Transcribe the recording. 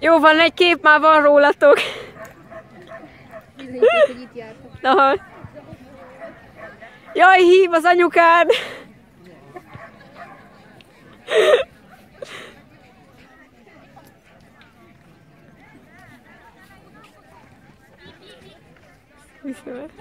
Jó van, egy kép már van rólatok. Bizonyíték, hogy itt jártak. Aha. Jaj, hív az anyukád! Viszont.